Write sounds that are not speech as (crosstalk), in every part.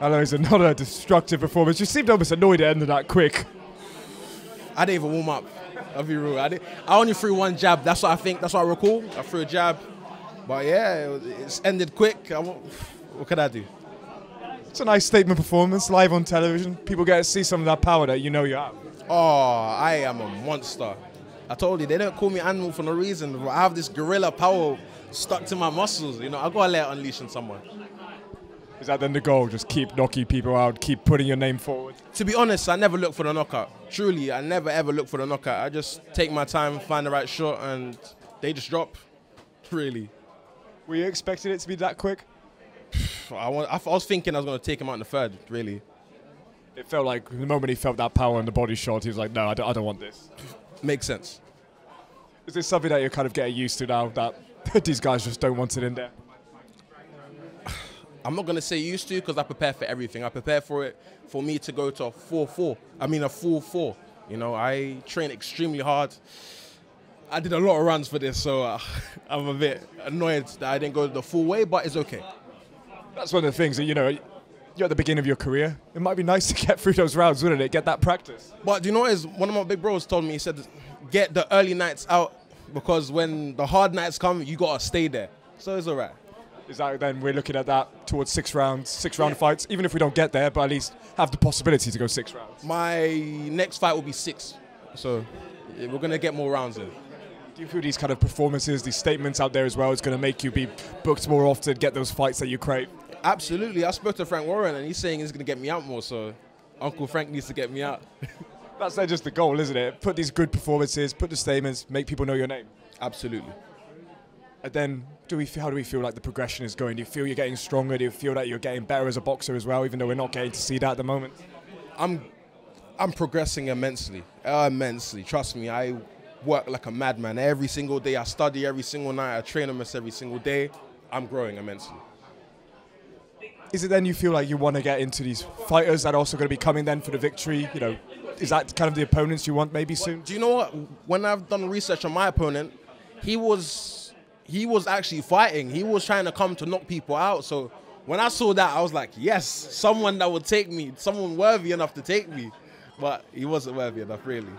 I know it's not a destructive performance. You seemed almost annoyed at ending that quick. I didn't even warm up. I'll be real. I, did, I only threw one jab. That's what I think. That's what I recall. I threw a jab. But yeah, it it's ended quick. I, what could I do? It's a nice statement performance, live on television. People get to see some of that power that you know you have. Oh, I am a monster. I told you, they don't call me animal for no reason. I have this gorilla power stuck to my muscles. You know, I gotta let it unleash on someone. Is that then the goal? Just keep knocking people out, keep putting your name forward. To be honest, I never look for the knockout. Truly, I never ever look for the knockout. I just take my time, find the right shot, and they just drop. Really. Were you expecting it to be that quick? (sighs) I, wa- I was thinking I was gonna take him out in the third. Really. It felt like the moment he felt that power in the body shot, he was like, no, I don't, I don't want this. (sighs) Makes sense. Is this something that you're kind of getting used to now, that (laughs) these guys just don't want it in there? I'm not gonna say used to because I prepare for everything. I prepare for it for me to go to a 4-4. I mean a full four. You know, I train extremely hard. I did a lot of runs for this, so uh, (laughs) I'm a bit annoyed that I didn't go the full way, but it's okay. That's one of the things that, you know, you're at the beginning of your career. It might be nice to get through those rounds, wouldn't it? Get that practice. But do you know what is one of my big bros told me? He said, get the early nights out because when the hard nights come, you gotta stay there. So it's alright. Is that then we're looking at that towards six rounds, six round fights, even if we don't get there, but at least have the possibility to go six rounds. My next fight will be six, so we're gonna get more rounds in. Do you feel these kind of performances, these statements out there as well, is going to make you be booked more often, get those fights that you crave? Absolutely. I spoke to Frank Warren and he's saying he's gonna get me out more. So Uncle Frank needs to get me out. (laughs) That's just the goal, isn't it? Put these good performances, put the statements, make people know your name. Absolutely. And then, do we? How do we feel like the progression is going? Do you feel you're getting stronger? Do you feel that you're getting better as a boxer as well, even though we're not getting to see that at the moment? I'm I'm progressing immensely. Uh, immensely. Trust me, I work like a madman every single day. I study every single night. I train almost every single day. I'm growing immensely. Is it then you feel like you want to get into these fighters that are also going to be coming then for the victory? You know, is that kind of the opponents you want maybe soon? Do you know what? When I've done research on my opponent, he was he was actually fighting. He was trying to come to knock people out. So when I saw that, I was like, yes, someone that would take me, someone worthy enough to take me. But he wasn't worthy enough, really.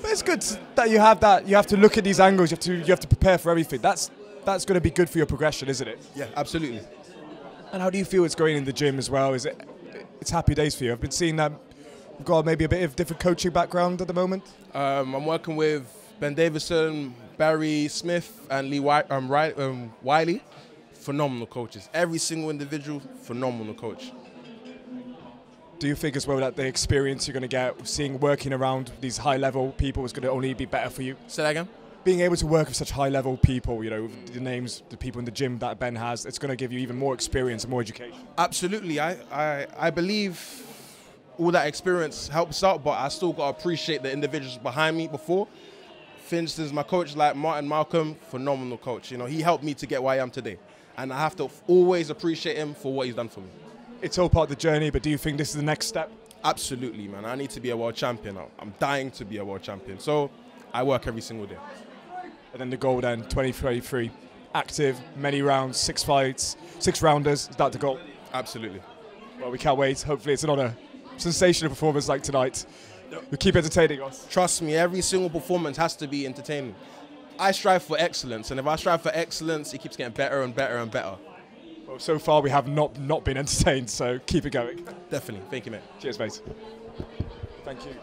But it's good that you have that. You have to look at these angles. You have to you have to prepare for everything. That's that's going to be good for your progression, isn't it? Yeah, absolutely. And how do you feel it's going in the gym as well? Is it it's happy days for you? I've been seeing that you've got maybe a bit of different coaching background at the moment. Um, I'm working with Ben Davison, Barry Smith, and Lee Wi- um, Ri- um, Wiley. Phenomenal coaches. Every single individual, phenomenal coach. Do you think as well that the experience you're going to get seeing working around these high level people is going to only be better for you? Say that again. Being able to work with such high level people, you know, the names, the people in the gym that Ben has, it's going to give you even more experience and more education. Absolutely. I, I, I believe all that experience helps out, but I still got to appreciate the individuals behind me before. For instance, my coach, like Martin Malcolm, phenomenal coach. You know, he helped me to get where I am today. And I have to always appreciate him for what he's done for me. It's all part of the journey, but do you think this is the next step? Absolutely, man. I need to be a world champion. I'm- I'm dying to be a world champion. So I work every single day. And then the goal then, 2023, active, many rounds, six fights, six rounders. Is that the goal? Absolutely. Well, we can't wait. Hopefully, it's not a sensational performance like tonight. You keep entertaining us. Trust me, every single performance has to be entertaining. I strive for excellence, and if I strive for excellence, it keeps getting better and better and better. Well, so far we have not not been entertained, so keep it going. Definitely. Thank you, mate. Cheers, mate. Thank you.